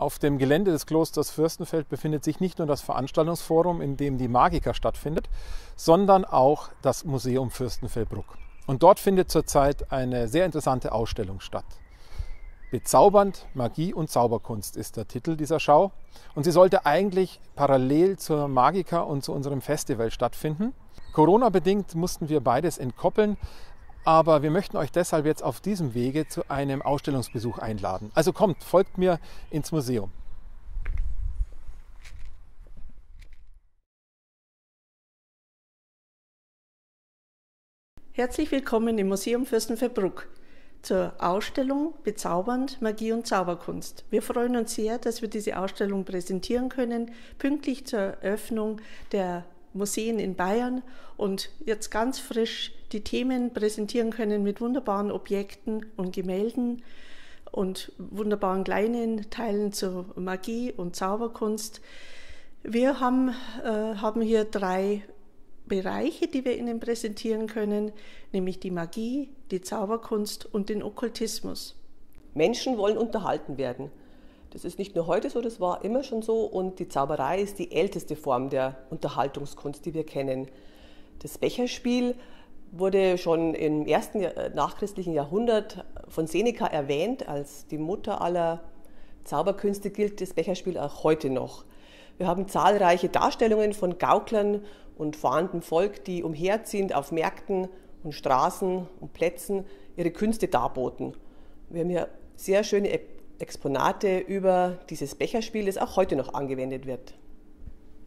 Auf dem Gelände des Klosters Fürstenfeld befindet sich nicht nur das Veranstaltungsforum, in dem die Magica stattfindet, sondern auch das Museum Fürstenfeldbruck. Und dort findet zurzeit eine sehr interessante Ausstellung statt. Bezaubernd Magie und Zauberkunst ist der Titel dieser Schau. Und sie sollte eigentlich parallel zur Magica und zu unserem Festival stattfinden. Corona-bedingt mussten wir beides entkoppeln, aber wir möchten euch deshalb jetzt auf diesem Wege zu einem Ausstellungsbesuch einladen. Also kommt, folgt mir ins Museum. Herzlich willkommen im Museum Fürstenfeldbruck zur Ausstellung Bezaubernd Magie und Zauberkunst. Wir freuen uns sehr, dass wir diese Ausstellung präsentieren können, pünktlich zur Eröffnung der Museen in Bayern und jetzt ganz frisch die Themen präsentieren können mit wunderbaren Objekten und Gemälden und wunderbaren kleinen Teilen zur Magie und Zauberkunst. Wir haben, äh, haben hier drei Bereiche, die wir Ihnen präsentieren können, nämlich die Magie, die Zauberkunst und den Okkultismus. Menschen wollen unterhalten werden. Das ist nicht nur heute so, das war immer schon so und die Zauberei ist die älteste Form der Unterhaltungskunst, die wir kennen. Das Becherspiel wurde schon im ersten nachchristlichen Jahrhundert von Seneca erwähnt, als die Mutter aller Zauberkünste gilt das Becherspiel auch heute noch. Wir haben zahlreiche Darstellungen von Gauklern und fahrendem Volk, die umherziehend auf Märkten und Straßen und Plätzen ihre Künste darboten. Wir haben hier sehr schöne Exponate über dieses Becherspiel, das auch heute noch angewendet wird.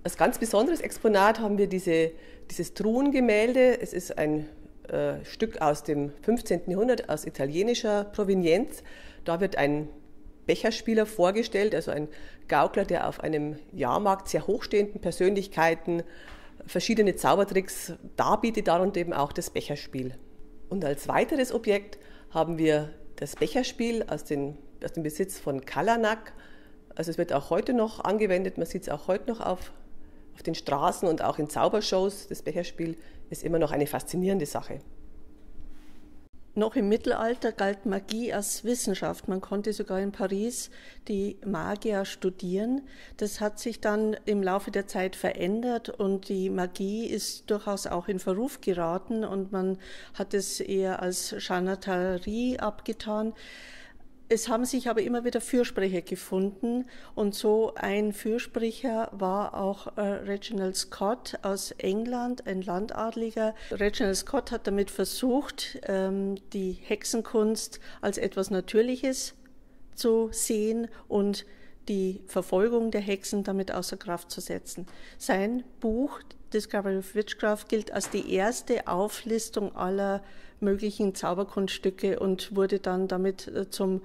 Als ganz besonderes Exponat haben wir diese, dieses Truhengemälde. Es ist ein äh, Stück aus dem 15. Jahrhundert, aus italienischer Provenienz. Da wird ein Becherspieler vorgestellt, also ein Gaukler, der auf einem Jahrmarkt sehr hochstehenden Persönlichkeiten verschiedene Zaubertricks darbietet, darunter eben auch das Becherspiel. Und als weiteres Objekt haben wir das Becherspiel aus, den, aus dem Besitz von Kalanak. Also es wird auch heute noch angewendet, man sieht es auch heute noch auf, auf den Straßen und auch in Zaubershows. Das Becherspiel ist immer noch eine faszinierende Sache. Noch im Mittelalter galt Magie als Wissenschaft. Man konnte sogar in Paris die Magier studieren. Das hat sich dann im Laufe der Zeit verändert und die Magie ist durchaus auch in Verruf geraten und man hat es eher als Charlatanerie abgetan. Es haben sich aber immer wieder Fürsprecher gefunden und so ein Fürsprecher war auch äh, Reginald Scott aus England, ein Landadliger. Reginald Scott hat damit versucht, ähm, die Hexenkunst als etwas Natürliches zu sehen und die Verfolgung der Hexen damit außer Kraft zu setzen. Sein Buch Discovery of Witchcraft gilt als die erste Auflistung aller möglichen Zauberkunststücke und wurde dann damit äh, zum,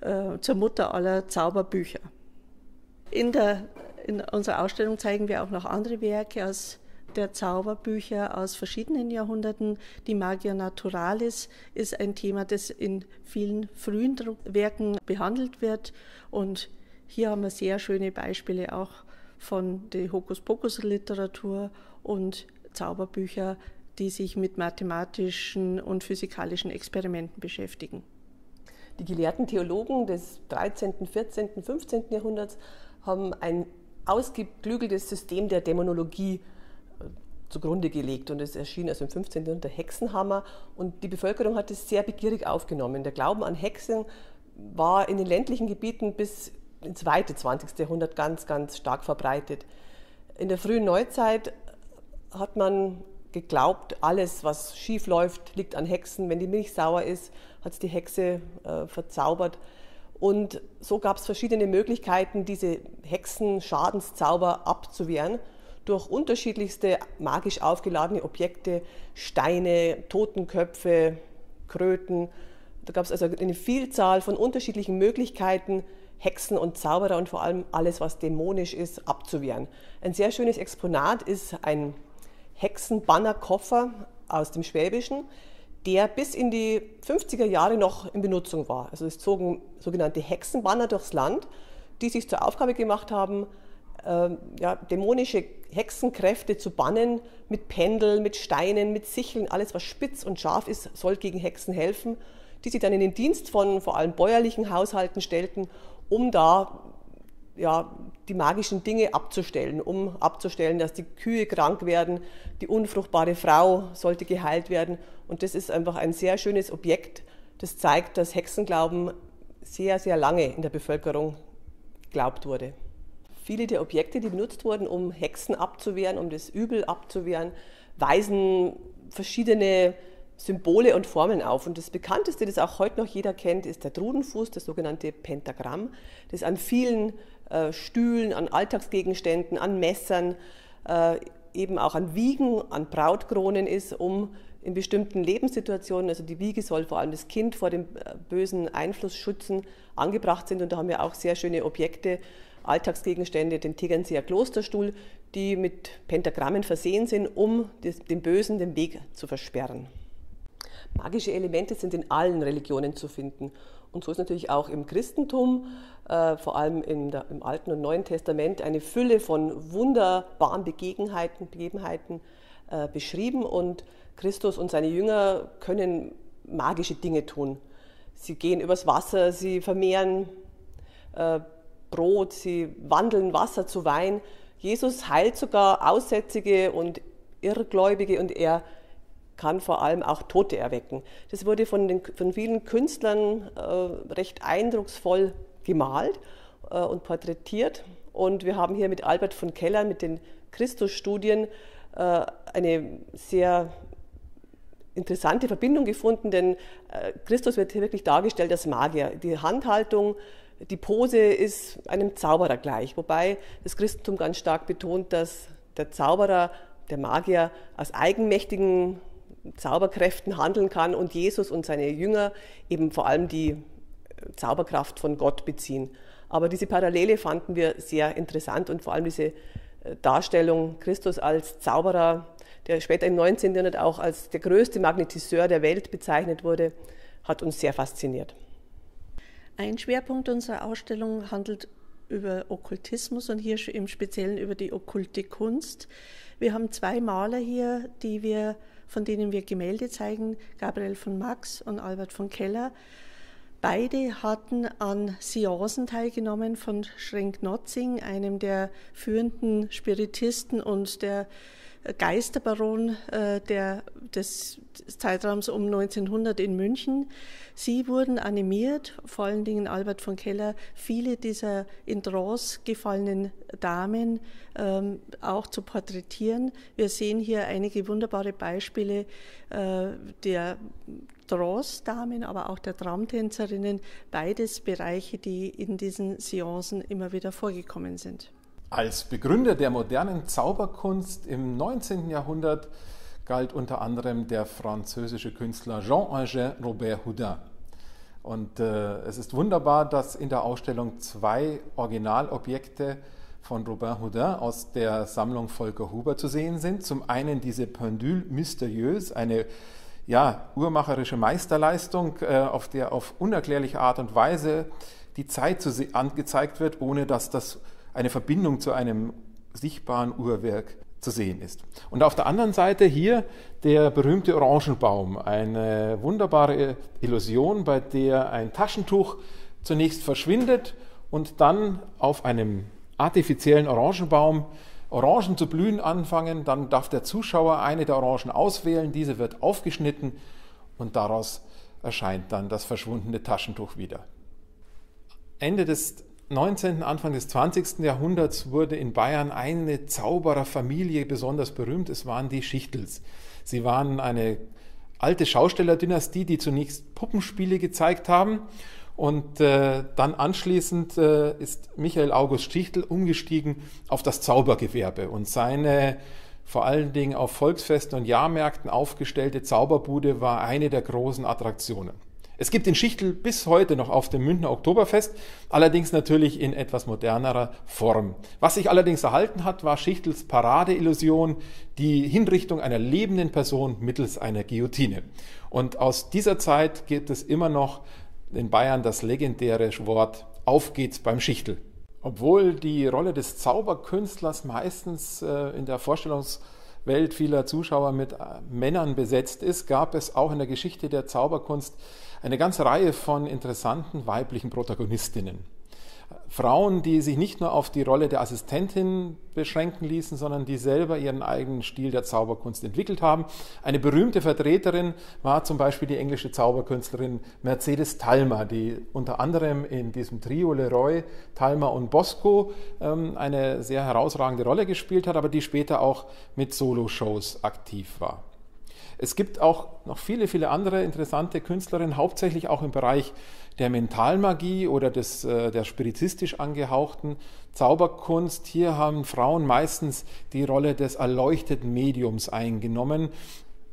äh, zur Mutter aller Zauberbücher. In, der, in unserer Ausstellung zeigen wir auch noch andere Werke aus der Zauberbücher aus verschiedenen Jahrhunderten. Die Magia Naturalis ist ein Thema, das in vielen frühen Werken behandelt wird. Und hier haben wir sehr schöne Beispiele auch von der Hokuspokus-Literatur und Zauberbücher, die sich mit mathematischen und physikalischen Experimenten beschäftigen. Die gelehrten Theologen des 13., 14., 15. Jahrhunderts haben ein ausgeklügeltes System der Dämonologie äh, zugrunde gelegt und es erschien also im 15. Jahrhundert der Hexenhammer und die Bevölkerung hat es sehr begierig aufgenommen. Der Glauben an Hexen war in den ländlichen Gebieten bis ins weite 20. Jahrhundert ganz, ganz stark verbreitet. In der frühen Neuzeit hat man geglaubt, alles, was schief läuft, liegt an Hexen. Wenn die Milch sauer ist, hat es die Hexe äh, verzaubert. Und so gab es verschiedene Möglichkeiten, diese Hexenschadenszauber abzuwehren durch unterschiedlichste magisch aufgeladene Objekte, Steine, Totenköpfe, Kröten. Da gab es also eine Vielzahl von unterschiedlichen Möglichkeiten, Hexen und Zauberer und vor allem alles, was dämonisch ist, abzuwehren. Ein sehr schönes Exponat ist ein Hexenbannerkoffer aus dem Schwäbischen, der bis in die 50er Jahre noch in Benutzung war. Also es zogen sogenannte Hexenbanner durchs Land, die sich zur Aufgabe gemacht haben, äh, ja, dämonische Hexenkräfte zu bannen mit Pendeln, mit Steinen, mit Sicheln, alles was spitz und scharf ist, soll gegen Hexen helfen, die sie dann in den Dienst von vor allem bäuerlichen Haushalten stellten, um da ja, die magischen Dinge abzustellen, um abzustellen, dass die Kühe krank werden, die unfruchtbare Frau sollte geheilt werden. Und das ist einfach ein sehr schönes Objekt, das zeigt, dass Hexenglauben sehr, sehr lange in der Bevölkerung geglaubt wurde. Viele der Objekte, die benutzt wurden, um Hexen abzuwehren, um das Übel abzuwehren, weisen verschiedene Symbole und Formeln auf. Und das bekannteste, das auch heute noch jeder kennt, ist der Drudenfuß, das sogenannte Pentagramm, das an vielen äh, Stühlen, an Alltagsgegenständen, an Messern, äh, eben auch an Wiegen, an Brautkronen ist, um in bestimmten Lebenssituationen, also die Wiege soll vor allem das Kind vor dem äh, bösen Einfluss schützen, angebracht sind. Und da haben wir auch sehr schöne Objekte, Alltagsgegenstände, den Tegernseer Klosterstuhl, die mit Pentagrammen versehen sind, um dem Bösen den Weg zu versperren. Magische Elemente sind in allen Religionen zu finden. Und so ist natürlich auch im Christentum, äh, vor allem der, im Alten und Neuen Testament, eine Fülle von wunderbaren Begebenheiten, Begebenheiten äh, beschrieben. Und Christus und seine Jünger können magische Dinge tun. Sie gehen übers Wasser, sie vermehren äh, Brot, sie wandeln Wasser zu Wein. Jesus heilt sogar Aussätzige und Irrgläubige und er kann vor allem auch Tote erwecken. Das wurde von, den, von vielen Künstlern äh, recht eindrucksvoll gemalt äh, und porträtiert. Und wir haben hier mit Albert von Keller, mit den Christusstudien, äh, eine sehr interessante Verbindung gefunden, denn äh, Christus wird hier wirklich dargestellt als Magier. Die Handhaltung, die Pose ist einem Zauberer gleich, wobei das Christentum ganz stark betont, dass der Zauberer, der Magier aus eigenmächtigen Zauberkräften handeln kann und Jesus und seine Jünger eben vor allem die Zauberkraft von Gott beziehen. Aber diese Parallele fanden wir sehr interessant und vor allem diese äh, Darstellung Christus als Zauberer der später im 19. Jahrhundert auch als der größte Magnetiseur der Welt bezeichnet wurde, hat uns sehr fasziniert. Ein Schwerpunkt unserer Ausstellung handelt über Okkultismus und hier im Speziellen über die okkulte Kunst. Wir haben zwei Maler hier, die wir, von denen wir Gemälde zeigen, Gabriel von Max und Albert von Keller. Beide hatten an Seancen teilgenommen von Schrenk-Notzing, einem der führenden Spiritisten und der Geisterbaron äh, der, des Zeitraums um 1900 in München. Sie wurden animiert, vor allen Dingen Albert von Keller, viele dieser in Trance gefallenen Damen ähm, auch zu porträtieren. Wir sehen hier einige wunderbare Beispiele äh, der Trance-Damen, aber auch der Traumtänzerinnen, beides Bereiche, die in diesen Seancen immer wieder vorgekommen sind. Als Begründer der modernen Zauberkunst im 19. Jahrhundert galt unter anderem der französische Künstler Jean-Eugène Robert Houdin. Und äh, es ist wunderbar, dass in der Ausstellung zwei Originalobjekte von Robert Houdin aus der Sammlung Volker Huber zu sehen sind. Zum einen diese Pendule mystérieuse, eine ja, uhrmacherische Meisterleistung, äh, auf der auf unerklärliche Art und Weise die Zeit angezeigt wird, ohne dass das eine Verbindung zu einem sichtbaren Uhrwerk zu sehen ist. Und auf der anderen Seite hier der berühmte Orangenbaum, eine wunderbare Illusion, bei der ein Taschentuch zunächst verschwindet und dann auf einem artifiziellen Orangenbaum Orangen zu blühen anfangen. Dann darf der Zuschauer eine der Orangen auswählen, diese wird aufgeschnitten und daraus erscheint dann das verschwundene Taschentuch wieder. Ende des 19., Anfang des 20. Jahrhunderts wurde in Bayern eine Zaubererfamilie besonders berühmt. Es waren die Schichtels. Sie waren eine alte Schaustellerdynastie, die zunächst Puppenspiele gezeigt haben. Und äh, dann anschließend äh, ist Michael August Schichtel umgestiegen auf das Zaubergewerbe und seine vor allen Dingen auf Volksfesten und Jahrmärkten aufgestellte Zauberbude war eine der großen Attraktionen. Es gibt den Schichtel bis heute noch auf dem Münchner Oktoberfest, allerdings natürlich in etwas modernerer Form. Was sich allerdings erhalten hat, war Schichtels Paradeillusion, die Hinrichtung einer lebenden Person mittels einer Guillotine. Und aus dieser Zeit gibt es immer noch in Bayern das legendäre Wort Auf geht's beim Schichtel. Obwohl die Rolle des Zauberkünstlers meistens äh, in der Vorstellungswelt vieler Zuschauer mit äh, Männern besetzt ist, gab es auch in der Geschichte der Zauberkunst eine ganze Reihe von interessanten weiblichen Protagonistinnen. Frauen, die sich nicht nur auf die Rolle der Assistentin beschränken ließen, sondern die selber ihren eigenen Stil der Zauberkunst entwickelt haben. Eine berühmte Vertreterin war zum Beispiel die englische Zauberkünstlerin Mercedes Talma, die unter anderem in diesem Trio Leroy, Talma und Bosco ähm, eine sehr herausragende Rolle gespielt hat, aber die später auch mit Solo-Shows aktiv war. Es gibt auch noch viele, viele andere interessante Künstlerinnen, hauptsächlich auch im Bereich der Mentalmagie oder des, äh, der spiritistisch angehauchten Zauberkunst. Hier haben Frauen meistens die Rolle des erleuchteten Mediums eingenommen.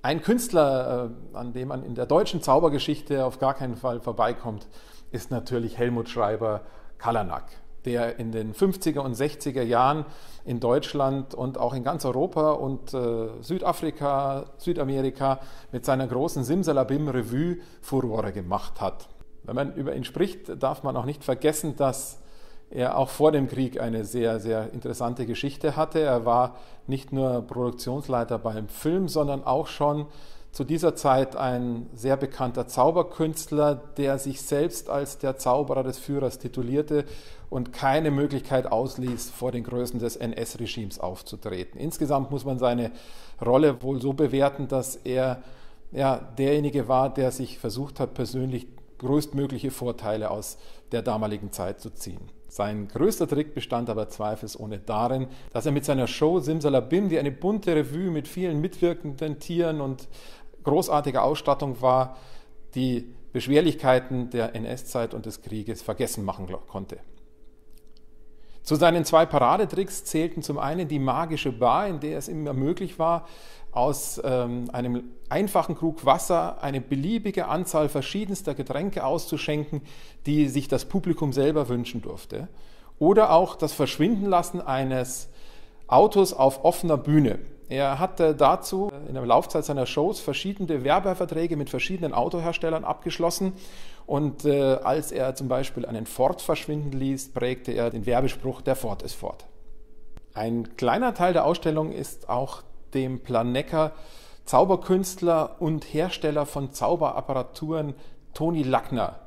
Ein Künstler, äh, an dem man in der deutschen Zaubergeschichte auf gar keinen Fall vorbeikommt, ist natürlich Helmut Schreiber Kalanak der in den 50er und 60er Jahren in Deutschland und auch in ganz Europa und äh, Südafrika, Südamerika mit seiner großen Simsalabim-Revue Furore gemacht hat. Wenn man über ihn spricht, darf man auch nicht vergessen, dass er auch vor dem Krieg eine sehr, sehr interessante Geschichte hatte. Er war nicht nur Produktionsleiter beim Film, sondern auch schon zu dieser Zeit ein sehr bekannter Zauberkünstler, der sich selbst als der Zauberer des Führers titulierte und keine Möglichkeit ausließ, vor den Größen des NS-Regimes aufzutreten. Insgesamt muss man seine Rolle wohl so bewerten, dass er ja, derjenige war, der sich versucht hat, persönlich größtmögliche Vorteile aus der damaligen Zeit zu ziehen. Sein größter Trick bestand aber zweifelsohne darin, dass er mit seiner Show Simsalabim, die eine bunte Revue mit vielen mitwirkenden Tieren und großartiger Ausstattung war, die Beschwerlichkeiten der NS-Zeit und des Krieges vergessen machen konnte. Zu seinen zwei Paradetricks zählten zum einen die magische Bar, in der es immer möglich war, aus ähm, einem einfachen Krug Wasser eine beliebige Anzahl verschiedenster Getränke auszuschenken, die sich das Publikum selber wünschen durfte. Oder auch das Verschwindenlassen eines Autos auf offener Bühne. Er hatte dazu in der Laufzeit seiner Shows verschiedene Werbeverträge mit verschiedenen Autoherstellern abgeschlossen. Und äh, als er zum Beispiel einen Ford verschwinden ließ, prägte er den Werbespruch, der Ford ist Ford. Ein kleiner Teil der Ausstellung ist auch dem Planecker Zauberkünstler und Hersteller von Zauberapparaturen Toni Lackner,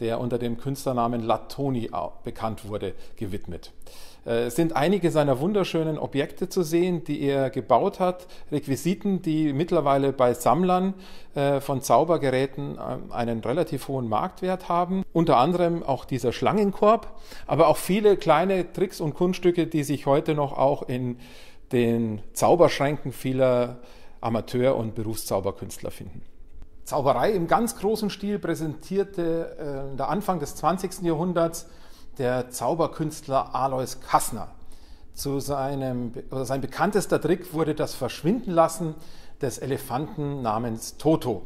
der unter dem Künstlernamen Latoni bekannt wurde, gewidmet. Äh, es sind einige seiner wunderschönen Objekte zu sehen, die er gebaut hat, Requisiten, die mittlerweile bei Sammlern äh, von Zaubergeräten äh, einen relativ hohen Marktwert haben. Unter anderem auch dieser Schlangenkorb, aber auch viele kleine Tricks und Kunststücke, die sich heute noch auch in den Zauberschränken vieler Amateur- und Berufszauberkünstler finden. Zauberei im ganz großen Stil präsentierte äh, der Anfang des 20. Jahrhunderts der Zauberkünstler Alois Kassner. Zu seinem, oder sein bekanntester Trick wurde das Verschwindenlassen des Elefanten namens Toto.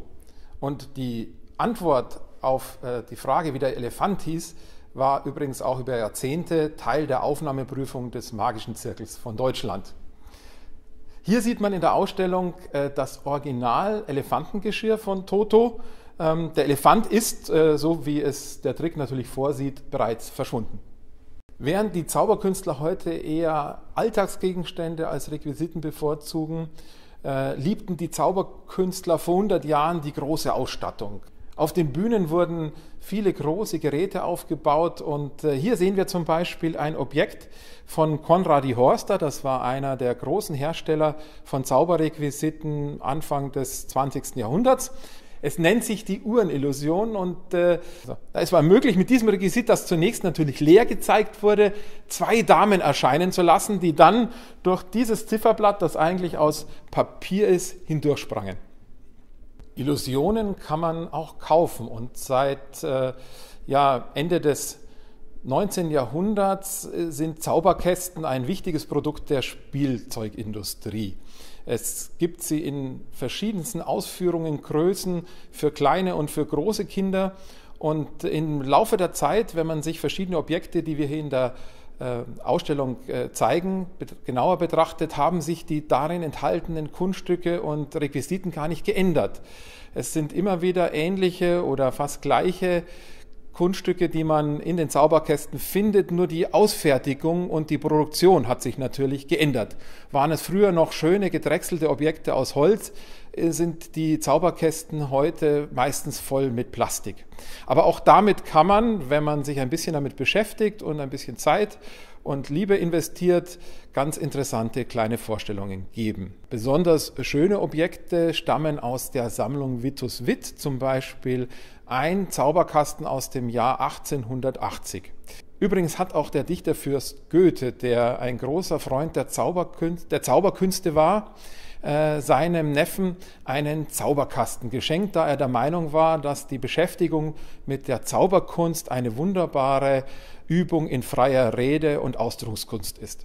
Und die Antwort auf äh, die Frage, wie der Elefant hieß, war übrigens auch über Jahrzehnte Teil der Aufnahmeprüfung des Magischen Zirkels von Deutschland. Hier sieht man in der Ausstellung äh, das Original Elefantengeschirr von Toto. Ähm, der Elefant ist, äh, so wie es der Trick natürlich vorsieht, bereits verschwunden. Während die Zauberkünstler heute eher Alltagsgegenstände als Requisiten bevorzugen, äh, liebten die Zauberkünstler vor 100 Jahren die große Ausstattung. Auf den Bühnen wurden viele große Geräte aufgebaut und äh, hier sehen wir zum Beispiel ein Objekt von Konradi Horster, das war einer der großen Hersteller von Zauberrequisiten Anfang des 20. Jahrhunderts. Es nennt sich die Uhrenillusion und äh, es war möglich, mit diesem Requisit, das zunächst natürlich leer gezeigt wurde, zwei Damen erscheinen zu lassen, die dann durch dieses Zifferblatt, das eigentlich aus Papier ist, hindurchsprangen. Illusionen kann man auch kaufen und seit äh, ja, Ende des 19. Jahrhunderts äh, sind Zauberkästen ein wichtiges Produkt der Spielzeugindustrie. Es gibt sie in verschiedensten Ausführungen, Größen für kleine und für große Kinder. Und im Laufe der Zeit, wenn man sich verschiedene Objekte, die wir hier in der äh, Ausstellung äh, zeigen, genauer betrachtet, haben sich die darin enthaltenen Kunststücke und Requisiten gar nicht geändert. Es sind immer wieder ähnliche oder fast gleiche Kunststücke, die man in den Zauberkästen findet, nur die Ausfertigung und die Produktion hat sich natürlich geändert. Waren es früher noch schöne gedrechselte Objekte aus Holz, äh, sind die Zauberkästen heute meistens voll mit Plastik. Aber auch damit kann man, wenn man sich ein bisschen damit beschäftigt und ein bisschen Zeit und Liebe investiert, ganz interessante kleine Vorstellungen geben. Besonders schöne Objekte stammen aus der Sammlung Vitus Witt, zum Beispiel ein Zauberkasten aus dem Jahr 1880. Übrigens hat auch der Dichterfürst Goethe, der ein großer Freund der, Zauberkünste, der Zauberkünste war, äh, seinem Neffen einen Zauberkasten geschenkt, da er der Meinung war, dass die Beschäftigung mit der Zauberkunst eine wunderbare Übung in freier Rede und Ausdruckskunst ist.